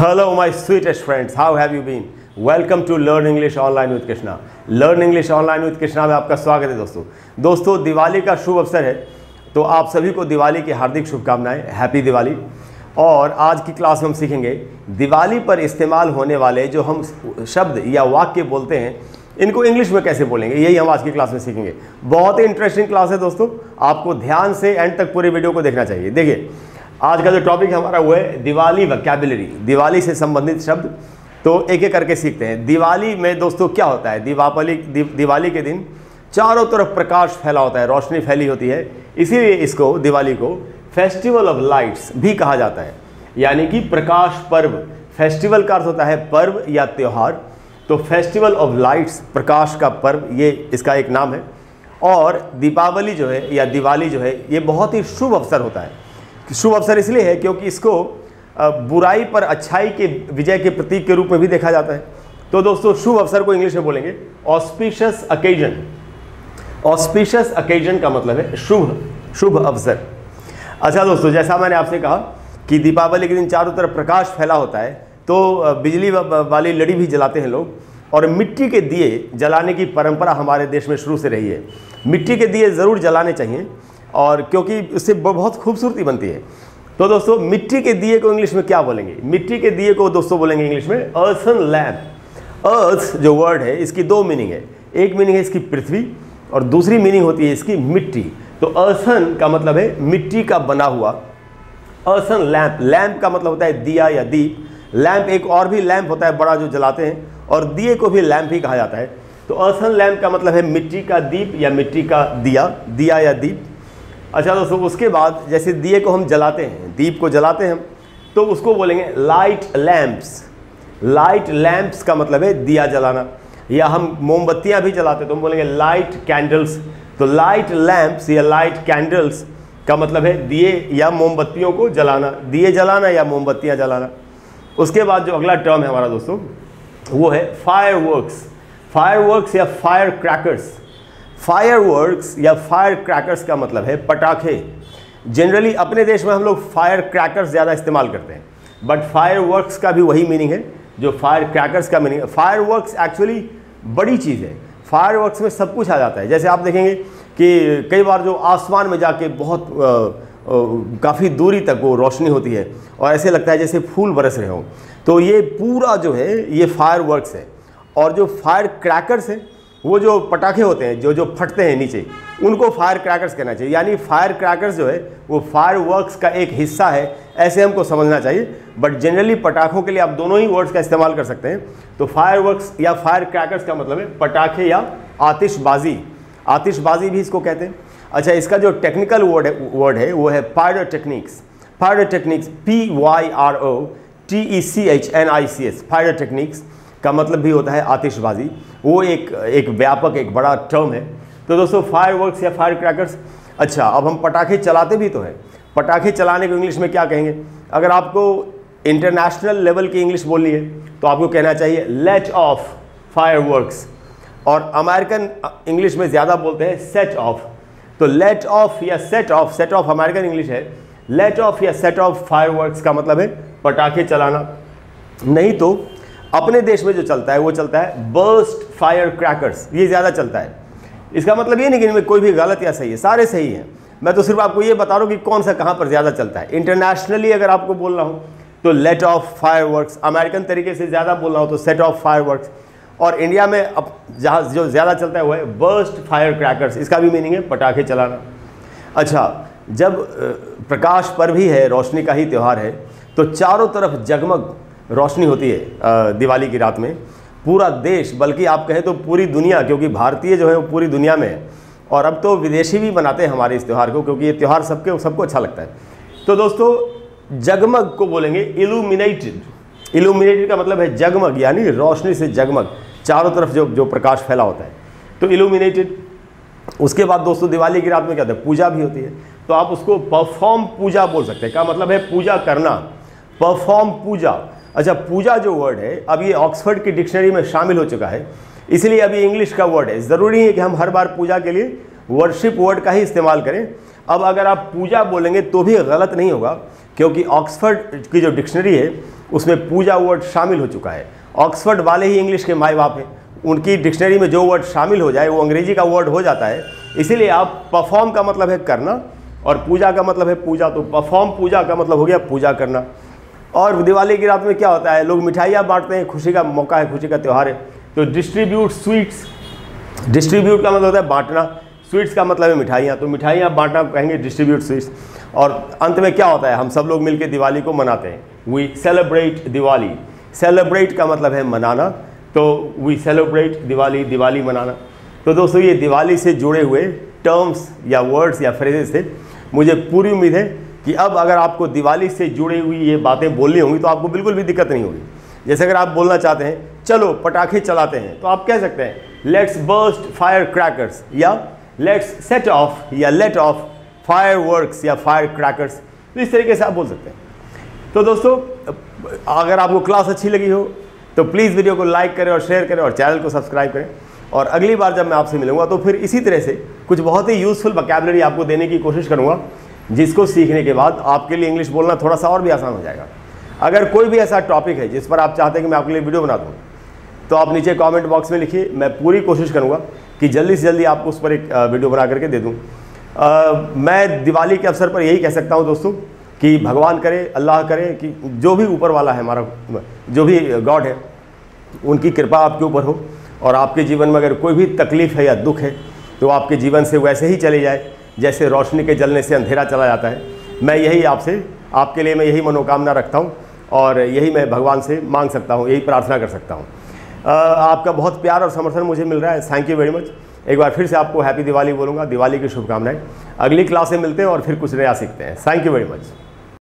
Hello, my sweetest friends. How have you been? Welcome to learn English online with Krishna learn English online with Krishna में आपका स्वागत है दोस्तों। दोस्तों दिवाली का शुभ अवसर है तो आप सभी को दिवाली की हार्दिक शुभकामनाएँ। हैप्पी दिवाली। और आज की क्लास में हम सीखेंगे दिवाली पर इस्तेमाल होने वाले जो हम शब्द या वाक्य बोलते हैं इनको इंग्लिश में कैसे बोलेंगे? यही हम आज की क्लास में सीखेंगे। बहुत ही इंटरेस्टिंग क्लास है दोस्तों। आपको ध्यान से एंड तक पूरे वीडियो को देखना चाहिए। देखिए आज का जो टॉपिक हमारा वो है दिवाली वैकेबुलरी दिवाली से संबंधित शब्द। तो एक एक करके सीखते हैं। दिवाली में दोस्तों क्या होता है? दीपावली दि, दिवाली के दिन चारों तरफ़ प्रकाश फैला होता है रोशनी फैली होती है। इसीलिए इसको दिवाली को फेस्टिवल ऑफ़ लाइट्स भी कहा जाता है। यानी कि प्रकाश पर्व। फेस्टिवल का अर्थ होता है पर्व या त्यौहार। तो फेस्टिवल ऑफ़ लाइट्स प्रकाश का पर्व ये इसका एक नाम है। और दीपावली जो है या दिवाली जो है ये बहुत ही शुभ अवसर होता है। शुभ अवसर इसलिए है क्योंकि इसको बुराई पर अच्छाई के विजय के प्रतीक के रूप में भी देखा जाता है। तो दोस्तों, शुभ अवसर को इंग्लिश में बोलेंगे ऑस्पिशियस अकेजन ऑस्पिशियस अकेजन का मतलब है शुभ शुभ अवसर। अच्छा दोस्तों, जैसा मैंने आपसे कहा कि दीपावली के दिन चारों तरफ़ प्रकाश फैला होता है तो बिजली वाली लड़ी भी जलाते हैं लोग। और मिट्टी के दिए जलाने की परंपरा हमारे देश में शुरू से रही है। मिट्टी के दिए ज़रूर जलाने चाहिए और क्योंकि इससे बहुत खूबसूरती बनती है। तो दोस्तों, मिट्टी के दिए को इंग्लिश में क्या बोलेंगे? मिट्टी के दिए को दोस्तों बोलेंगे इंग्लिश में अर्थन लैम्प अर्थ जो वर्ड है, इसकी दो मीनिंग है। एक मीनिंग है इसकी पृथ्वी और दूसरी मीनिंग होती है इसकी मिट्टी। तो अर्थन का मतलब है मिट्टी का बना हुआ। अर्थन लैम्प लैम्प का मतलब होता है दिया या दीप। लैम्प एक और भी लैम्प होता है, बड़ा जो जलाते हैं, और दिए को भी लैम्प ही कहा जाता है। तो अर्थन लैम्प का मतलब है मिट्टी का दीप या मिट्टी का दिया दिया या दीप। अच्छा दोस्तों, उसके बाद जैसे दिए को हम जलाते हैं, दीप को जलाते हैं तो उसको बोलेंगे लाइट लैम्प्स लाइट लैम्प्स का मतलब है दिया जलाना, या हम मोमबत्तियाँ भी जलाते तो हम बोलेंगे लाइट कैंडल्स तो लाइट लैम्प्स या लाइट कैंडल्स का मतलब है दिए या मोमबत्तियों को जलाना, दिए जलाना या मोमबत्तियाँ जलाना. उसके बाद जो अगला टर्म है हमारा दोस्तों, वो है फायर वर्क्स फायर वर्क्स या फायर क्रैकर्स फायरवर्क्स या फायर क्रैकर्स का मतलब है पटाखे। जनरली अपने देश में हम लोग फायर क्रैकर्स ज़्यादा इस्तेमाल करते हैं। बट फायरवर्क्स का भी वही मीनिंग है, जो फायर क्रैकर्स का मीनिंग फायरवर्क्स एक्चुअली बड़ी चीज़ है। फायरवर्क्स में सब कुछ आ जाता है। जैसे आप देखेंगे कि कई बार जो आसमान में जाके बहुत काफ़ी दूरी तक वो रोशनी होती है और ऐसे लगता है जैसे फूल बरस रहे हों। तो ये पूरा जो है, ये फायर है। और जो फायर क्रैकर्स है वो जो पटाखे होते हैं, जो जो फटते हैं नीचे, उनको फायर क्रैकर्स कहना चाहिए। यानी फायर क्रैकर्स जो है, वो फायर वर्क्स का एक हिस्सा है, ऐसे हमको समझना चाहिए। बट जनरली पटाखों के लिए आप दोनों ही वर्ड्स का इस्तेमाल कर सकते हैं। तो फायर वर्क्स या फायर क्रैकर्स का मतलब है पटाखे या आतिशबाजी। आतिशबाजी भी इसको कहते हैं। अच्छा इसका जो टेक्निकल वर्ड है वर्ड है, वो है pyrotechnics pyrotechnics P Y R O T E C H N I C S pyrotechnics का मतलब भी होता है आतिशबाजी। वो एक एक व्यापक, एक बड़ा टर्म है। तो दोस्तों फायर या फायर क्रैकर्स अच्छा अब हम पटाखे चलाते भी तो हैं। पटाखे चलाने को इंग्लिश में क्या कहेंगे? अगर आपको इंटरनेशनल लेवल की इंग्लिश बोलनी है तो आपको कहना चाहिए लेट ऑफ़ फायर और अमेरिकन इंग्लिश में ज़्यादा बोलते हैं सेट ऑफ़ तो लेट ऑफ़ या set off set off American English है। लेट ऑफ़ या सेट ऑफ़ फायर का मतलब है पटाखे चलाना। नहीं तो अपने देश में जो चलता है, वो चलता है बर्स्ट फायर क्रैकर्स ये ज़्यादा चलता है। इसका मतलब ये नहीं कि इनमें कोई भी गलत या सही है, सारे सही हैं। मैं तो सिर्फ़ आपको ये बता रहा हूँ कि कौन सा कहाँ पर ज़्यादा चलता है। इंटरनेशनली अगर आपको बोल रहा हूँ तो let off fire work American तरीके से ज़्यादा बोल रहा हूँ तो सेट ऑफ़ फायर वर्क और इंडिया में अब जहाँ जो ज़्यादा चलता है, वो है बर्स्ट फायर क्रैकर्स इसका भी मीनिंग है पटाखे चलाना। अच्छा जब प्रकाश पर भी है, रोशनी का ही त्यौहार है तो चारों तरफ़ जगमग रोशनी होती है दिवाली की रात में। पूरा देश, बल्कि आप कहें तो पूरी दुनिया, क्योंकि भारतीय जो है वो पूरी दुनिया में है। और अब तो विदेशी भी मनाते हैं हमारे इस त्यौहार को, क्योंकि ये त्यौहार सबके, सबको अच्छा लगता है। तो दोस्तों, जगमग को बोलेंगे इल्यूमिनेटेड। इल्यूमिनेटेड का मतलब है जगमग, यानी रोशनी से जगमग, चारों तरफ़ जो जो प्रकाश फैला होता है। तो इल्यूमिनेटेड, उसके बाद दोस्तों दिवाली की रात में क्या होता है? पूजा भी होती है। तो आप उसको परफॉर्म पूजा बोल सकते हैं। क्या मतलब है? पूजा करना। परफॉर्म पूजा। अच्छा पूजा जो वर्ड है, अब ये ऑक्सफर्ड की डिक्शनरी में शामिल हो चुका है। इसलिए अभी इंग्लिश का वर्ड है। ज़रूरी है कि हम हर बार पूजा के लिए वर्शिप वर्ड का ही इस्तेमाल करें। अब अगर आप पूजा बोलेंगे तो भी गलत नहीं होगा, क्योंकि ऑक्सफर्ड की जो डिक्शनरी है, उसमें पूजा वर्ड शामिल हो चुका है। ऑक्सफर्ड वाले ही इंग्लिश के माए बाप हैं। उनकी डिक्शनरी में जो वर्ड शामिल हो जाए, वो अंग्रेज़ी का वर्ड हो जाता है। इसीलिए आप परफॉर्म का मतलब है करना, और पूजा का मतलब है पूजा। तो परफॉर्म पूजा का मतलब हो गया पूजा करना। और दिवाली की रात में क्या होता है? लोग मिठाइयाँ बांटते हैं, खुशी का मौका है, खुशी का त्यौहार है। तो डिस्ट्रीब्यूट स्वीट्स डिस्ट्रीब्यूट का मतलब होता है बांटना। स्वीट्स का मतलब है मिठाइयाँ। तो मिठाइयाँ बांटना कहेंगे डिस्ट्रीब्यूट स्वीट्स और अंत में क्या होता है? हम सब लोग मिलकर दिवाली को मनाते हैं। We celebrate Diwali. सेलिब्रेट का मतलब है मनाना। तो वी सेलिब्रेट दिवाली दिवाली मनाना। तो दोस्तों, ये दिवाली से जुड़े हुए टर्म्स या वर्ड्स या फ्रेजेस थे। मुझे पूरी उम्मीद है कि अब अगर आपको दिवाली से जुड़ी हुई ये बातें बोलनी होंगी तो आपको बिल्कुल भी दिक्कत नहीं होगी। जैसे अगर आप बोलना चाहते हैं, चलो, पटाखे चलाते हैं तो आप कह सकते हैं लेट्स बर्स्ट फायर क्रैकर्स या लेट्स सेट ऑफ़ या लेट ऑफ़ फायर वर्क्स या फायर क्रैकर्स तो इस तरीके से आप बोल सकते हैं। तो दोस्तों, अगर आपको क्लास अच्छी लगी हो तो प्लीज़ वीडियो को लाइक करें और शेयर करें और चैनल को सब्सक्राइब करें। और अगली बार जब मैं आपसे मिलूँगा तो फिर इसी तरह से कुछ बहुत ही यूज़फुल वकेबलरी आपको देने की कोशिश करूँगा। जिसको सीखने के बाद आपके लिए इंग्लिश बोलना थोड़ा सा और भी आसान हो जाएगा। अगर कोई भी ऐसा टॉपिक है जिस पर आप चाहते हैं कि मैं आपके लिए वीडियो बना दूँ तो आप नीचे कमेंट बॉक्स में लिखिए। मैं पूरी कोशिश करूँगा कि जल्दी से जल्दी आपको उस पर एक वीडियो बना करके दे दूँ। मैं दिवाली के अवसर पर यही कह सकता हूँ दोस्तों कि भगवान करे, अल्लाह करे कि जो भी ऊपर वाला है हमारा, जो भी गॉड है, उनकी कृपा आपके ऊपर हो। और आपके जीवन में अगर कोई भी तकलीफ़ है या दुख है तो आपके जीवन से वैसे ही चले जाए। जैसे रोशनी के जलने से अंधेरा चला जाता है। मैं यही आपसे, आपके लिए मैं यही मनोकामना रखता हूँ और यही मैं भगवान से मांग सकता हूँ, यही प्रार्थना कर सकता हूँ। आपका बहुत प्यार और समर्थन मुझे मिल रहा है। थैंक यू वेरी मच एक बार फिर से आपको हैप्पी दिवाली बोलूँगा। दिवाली की शुभकामनाएँ। अगली क्लास में मिलते हैं और फिर कुछ नया सीखते हैं। Thank you very much